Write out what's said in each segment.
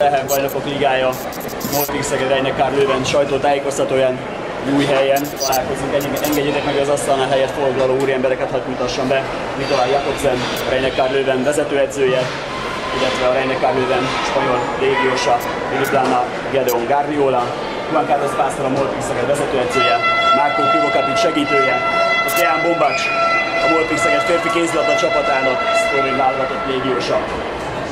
Bajnokok Ligája, Nordic Szeged Rejnekár Lőven sajtótájékoztatóján új helyen találkozunk. Engedjétek meg az asztalnál helyet foglaló úriembereket, hadd mutassam be. Nikolaj Jakobsen, Rejnekár Lőven vezetőedzője, illetve a Rejnekár Lőven spanyol légiósa, Ljubljána Gedeon Garniola, Juan Carlos Pásztor, a Moltrik Szeged vezetőedzője, Márkó Krivokapic segítője, és Dejan Bombacs, a Moltrik Szeged férfi kézilabda csapatának szlovén válogatott légiósa.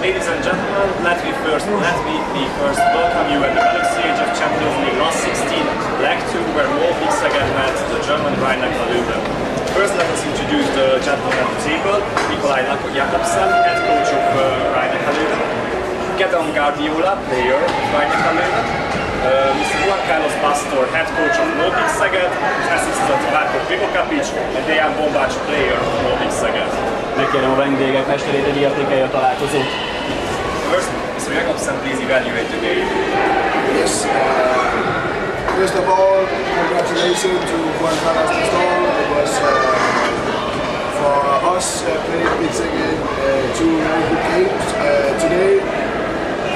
Ladies and gentlemen, let me first let me be first welcome you at the Belux stage of Champions League last 16, leg 2, where MOL-Pick Szeged met the German Rhein Löwen. First, let us introduce the gentleman at the table, Nikolai Jacobsen, head coach of uh, Rhein Löwen. Gedeon Guardiola, player Rhein Löwen. Uh, Mr. Juan Carlos Pastor, head coach of Molvik Szeged, assistant Marko Krivokapic, and Dejan Bombac, player of Molvik Szeged. Megkérem a vendégek mesterét, hogy értékelje a találkozót. First, Mr. Jakobsen, please evaluate the game. Yes. Uh, first of all, congratulations to Juan Carlos Pastor. It was uh, for us uh, playing Big Second uh, two very good games uh, today.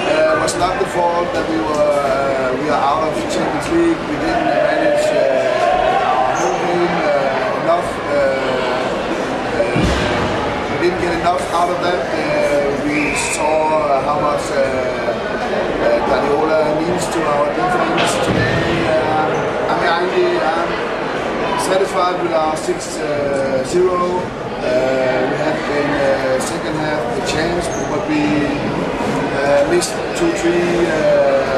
Uh, was not the fault that we were uh, we are out of Champions League. We didn't manage uh, our home game uh, enough. Uh, uh, we didn't get enough out of that. We saw how much uh, Guardiola means to our defense today. I mean, I am satisfied with our 6-0. Uh, we had in the second half the chance, but we uh, missed two, three uh,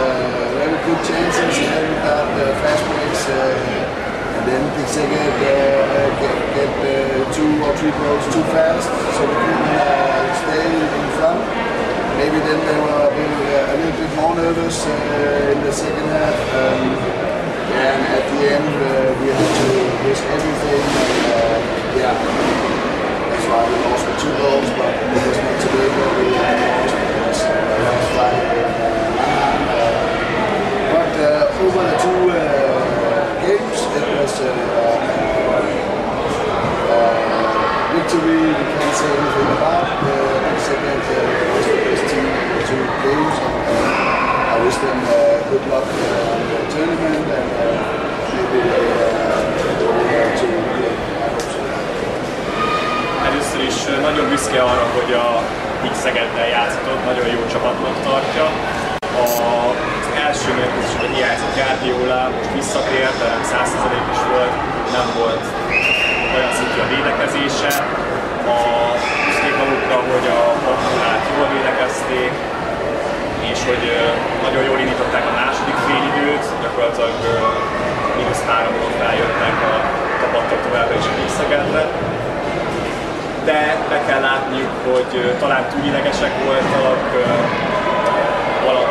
very good chances, and then we got the fast breaks. Uh, and then Pick Szeged uh, get, get uh, two or three goals too fast, so we couldn't uh, stay in front. Maybe then they were a, uh, a little bit more nervous uh, in the second half. Um, and at the end, uh, we had to risk everything. Uh, yeah, that's why we lost with two goals, but it was not today that we lost Uh, but uh, over the two uh, games, it was uh, uh, victory. We can't say anything about. Uh, the second uh, was the best team in two games. Uh, I wish them uh, good luck in the tournament and maybe. Először is nagyon büszke arra, hogy a X Szegeddel játszott, nagyon jó csapatnak tartja. Az első mérkőzésben hiányzott Guardiola, most visszatért, de nem 100% is volt, nem volt olyan szintű a védekezése. A büszkék magukra, hogy a Portugálát jól védekezték, és hogy nagyon jól indították a második félidőt, gyakorlatilag mínusz három jöttek a csapattal továbbra is a de be kell látniuk, hogy talán túl idegesek voltak,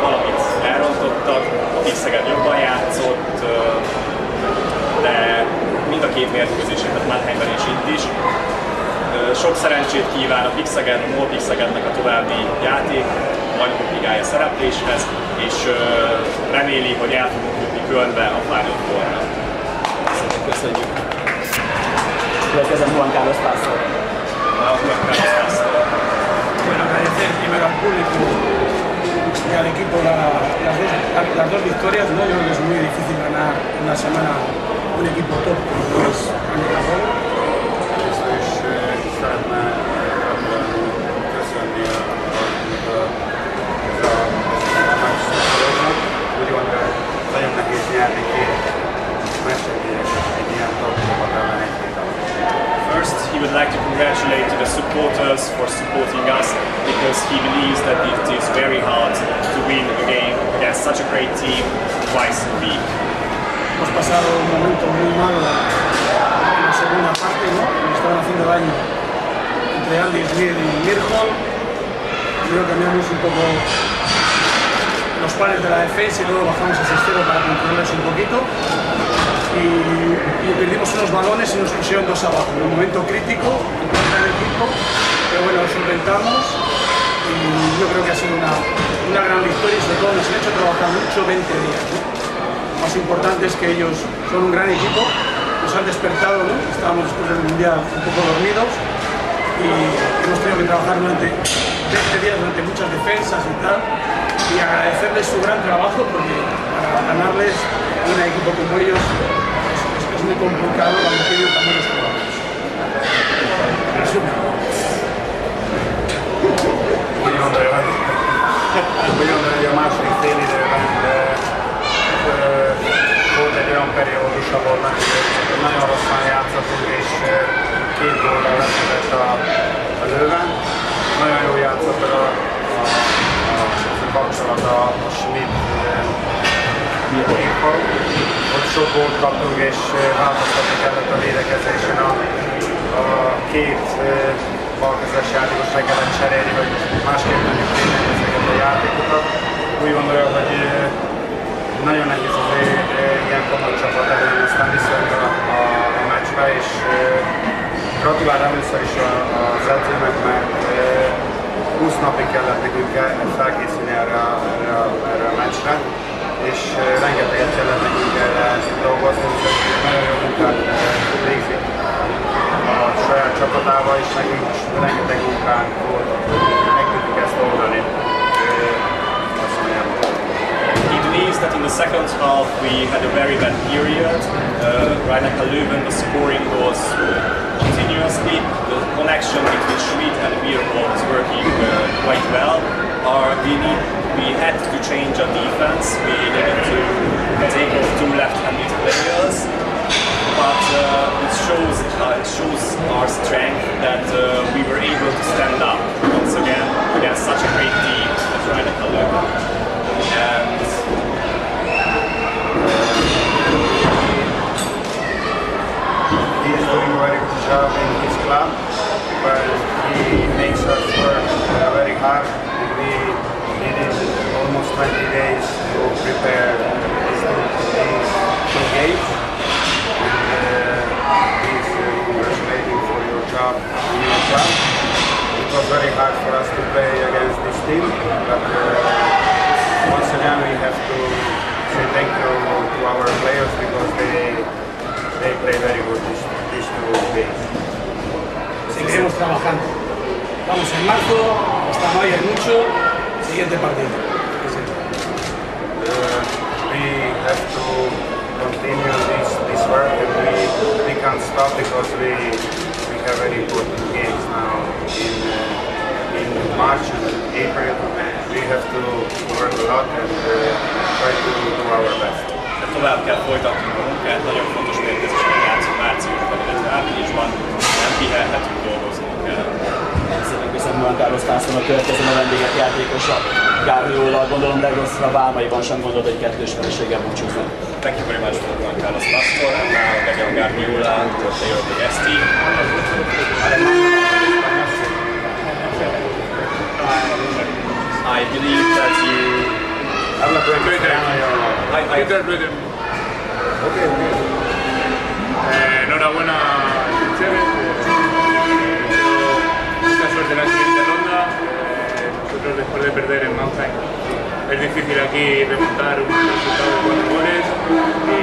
valamit elrontottak, a Tiszeged jobban játszott, de mind a két mérkőzésen, tehát Mannheimben és itt is. Sok szerencsét kíván a Pixeged, a MOL Pixegednek a további játék, Bajnokok Ligája szerepléshez, és reméli, hogy el fogunk jutni Kölnbe a Final Four-ra. Köszönjük. Következem Juan Carlos. Bueno, agradecer primero al público y al equipo la- las, dos, las dos victorias. ¿no? Yo creo que es muy difícil ganar una semana un equipo top como es Angelapol. Először is eh, szeretne would like to congratulate the supporters for supporting us because he believes that it is very hard to win a game against such a great team twice a week. Hemos pasado un momento muy malo en la segunda parte, ¿no? Nos estaban haciendo daño entre Andy Smith y Mirhol. Primero cambiamos un poco los pares de la defensa y luego bajamos a 6-0 para controlarles un poquito. Y, y perdimos unos balones y nos pusieron dos abajo. En un momento crítico, en contra equipo, pero bueno, lo solventamos y yo creo que ha sido una, una gran victoria y sobre todo nos han hecho trabajar mucho 20 días. Lo más importante es que ellos son un gran equipo, nos han despertado, estábamos después del Mundial un poco dormidos y hemos tenido que trabajar durante 20 días durante muchas defensas y tal, y agradecerles su gran trabajo porque para ganarles un equipo como ellos es muy complicado la mujer y también los jugadores. Resumen. Voy a un regalo. Voy a un regalo második fél időben, volt egy olyan periódus, ahol nagyon rosszán játszottunk, és két gólra leszedett a, a lőven. Sok gólt kaptunk, és változtatni kellett a védekezésen a, a két balkezes játékos meg kellett cserélni, hogy másképp tudjuk védeni ezeket a játékokat. Úgy gondolja, hogy nagyon nehéz az ilyen komoly csapat ellen aztán visszajönni a, a, a meccsbe, és gratulál először is az edzőnek, mert ö, 20 napig kellett nekünk el- felkészülni erre, erre, erre a meccsre, és rengeteget dolgozni, úgyhogy nagyon jó munkát ö, végzik a saját csapatával, és nekünk is rengeteg munkánk volt, meg tudjuk ezt oldani. That in the second half we had a very bad period. Uh, Rhein Löwen was scoring uh, continuously. The connection between Schmid and Bierhoff was working uh, quite well. Our, we, need, we had to change our defense. We needed to take off two left-handed players. But uh, it shows uh, it shows our strength that uh, we were able to stand up once again against such a great team Rhein Löwen. And He is doing a very good job in his club, but he makes us work uh, very hard. We needed almost 20 days to prepare these two, these two games. And uh, he's uh, congratulating for your job in your club. It was very hard for us to play against this team, but once we have to say thank you to our players because they they play very good these, these two games. Seguiremos trabajando. Vamos en marzo, hasta mayo hay mucho. Siguiente partido. Uh, we have to continue this, this work and we, we can't stop because we, we have very important games now in, uh, in March and April. A lot and uh, try to do our best. de tovább kell folytatnunk a munkát, nagyon fontos mérkőzéseket játszunk márciusban, illetve áprilisban, nem pihenhetünk, dolgoznunk kell. Szépen köszönöm Juan Carlos Pászon a következő a vendégek játékosa. Gábrióla, gondolom legrosszabb a válmaiban sem gondolt, hogy kettős feleséggel búcsúzni. Thank you very much for Juan Carlos Pastor and now Daniel Guardiola, the player I, Interpreten. Eh, enhorabuena, Chévez. Mucha suerte en la siguiente ronda. Eh, nosotros después de perder en Mannheim es difícil aquí remontar un resultado de cuatro goles y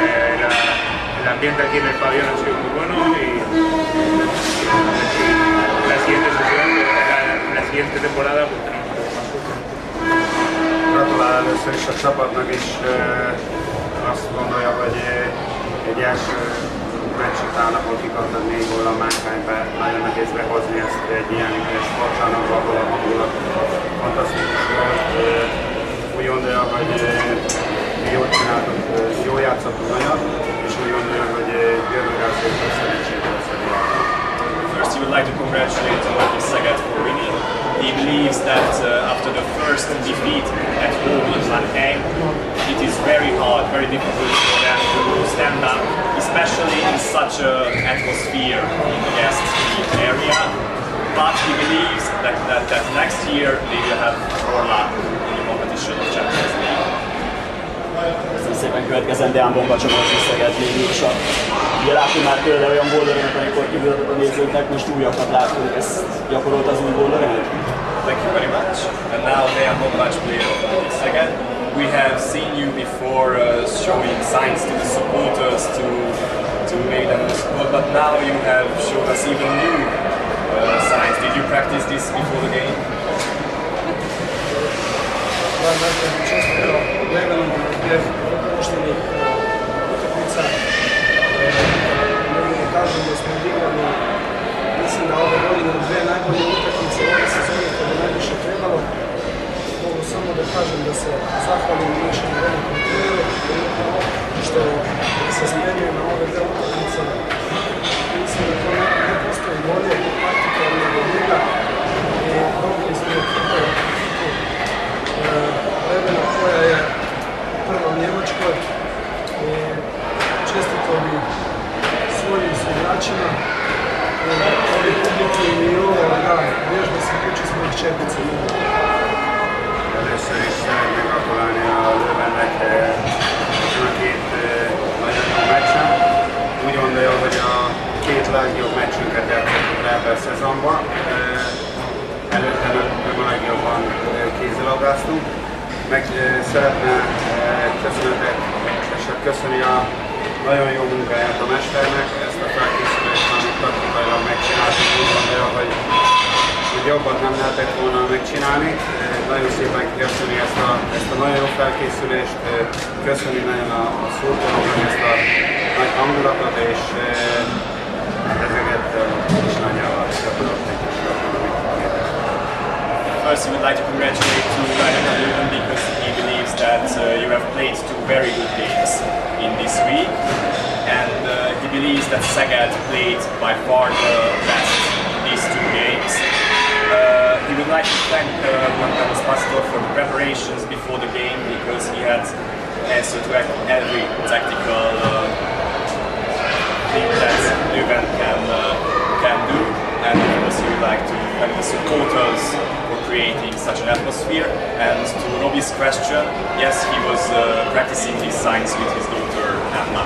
eh, la- el ambiente aquí en el pabellón ha sido muy bueno y, la siguiente sesión, la, la siguiente temporada pues tenemos. Gratulál először is a csapatnak, uh, azt gondolja, hogy egy első meccs után, ahol kikapnak négy gól a Mannheimbe, nagyon nehéz behozni ezt egy ilyen sportcsarnokba, ahol a hangulat fantasztikus volt. Úgy gondolja, hogy mi jól csináltuk, jól játszottunk nagyon, és úgy gondolja, hogy uh, jövő Gászlótól szerencsét összedi First, he would like to congratulate Loki Sagat for winning. He believes that uh, after the first defeat at home in Mannheim, it is very hard, very difficult for them to stand up, especially in such an atmosphere in the guest team area. But he believes that, that, that next year they will have more luck in the competition of Champions League. Köszönöm szépen következően Deán Bomba csapat visszaget légiósa. Ugye láttunk már tőle olyan gólörömet, amikor kívülatott a nézőknek, most újakat látunk, ezt gyakorolt az új gólörömet? Thank you very much. And now they are not much player of second. We have seen you before uh, showing signs to the supporters to to make them support, but now you have shown us even new uh, signs. Did you practice this before the game? Dakle, često evo, gledam gdje opuštenih utakmica. Mogu kažem da smo odigrali, mislim da ove godine dve najbolje utakmice ove sezone kada najviše trebalo. Samo da kažem da se zahvalim našem velikom treneru što se smenio na ove dve utakmice. Mislim da to ne postoji bolje taktika nego njega legjobb meccsünket játszottuk le ebben a szezonban. Előtte meg a legjobban kézilabdáztunk. Meg szeretne köszönetet és hát köszöni a nagyon jó munkáját a mesternek, ezt a felkészülést, amit taktikailag megcsináltuk, úgy gondolja, hogy hogy jobban nem lehetett volna megcsinálni. Nagyon szépen köszöni ezt a, ezt a nagyon jó felkészülést, köszöni nagyon a, a szurkolóknak ezt a nagy hangulatot, és First, we would like to congratulate to Rainer Leuven because he believes that uh, you have played two very good games in this week, and uh, he believes that Szeged played by far the best in these two games. Uh, he would like to thank uh, Juan Carlos Pastor for the preparations before the game because he had answered to every tactical uh, thing that Löwen can, uh, can do, and of course he would like to thank the supporters creating such an atmosphere. And to Robbie's question, yes, he was uh, practicing his signs with his daughter Anna.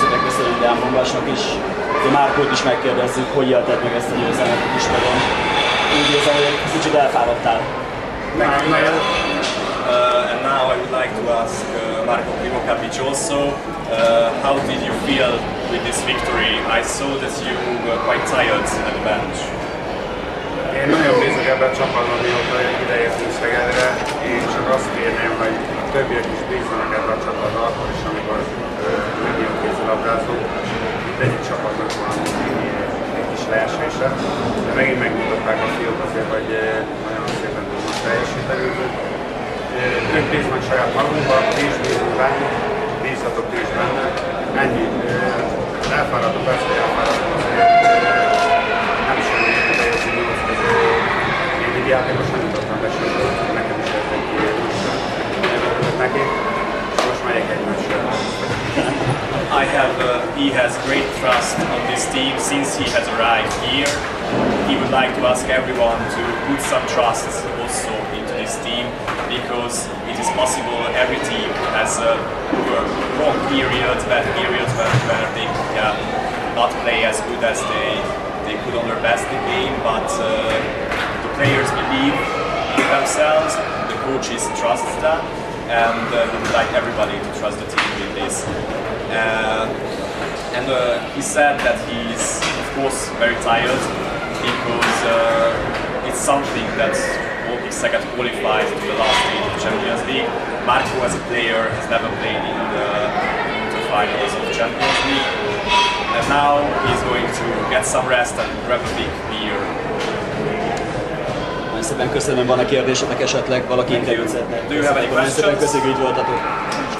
Szépen köszönöm Deán Bombásnak is. De Márkót is megkérdezzük, hogy élted meg ezt a győzelmet a Kispadon. Úgy érzem, hogy egy kicsit elfáradtál. Uh, and now I would like to ask uh, Marco Krivokapic also, uh, how did you feel with this victory? I saw that you were quite tired at the bench. Én nagyon bízok ebben a csapatban, mióta ideértünk Szegedre, én csak azt kérném, hogy a többiek is bízzanak ebben a csapatban, akkor is, amikor jó kézilabdázunk. Mindegyik csapatnak van egy kis leesése, de megint megmutatták a fiúk azért, hogy nagyon szépen tudnak teljesíteni. Ők bíznak saját magunkban, mi is bízunk bennük, bízhatok ti is benne. Ennyi. Ö, Elfáradtunk, persze, hogy elfáradtunk azért. I have, uh, he has great trust on this team since he has arrived here. He would like to ask everyone to put some trust also into this team because it is possible every team has a wrong period, bad periods where, where they can not play as good as they, they put on their best in game, but uh, players believe in themselves, the coaches trust them, and uh, we would like everybody to trust the team with this. Uh, and uh, he said that he's of course very tired because uh, it's something that Olympic second qualified to the last stage of the Champions League. Marco as a player has never played in the, finals of the Champions League. And now he's going to get some rest and grab a big beer. Nagyon szépen köszönöm, van a kérdésetek esetleg, valaki interjút szeretne. Do you have any Nagyon szépen questions? köszönjük, hogy itt voltatok.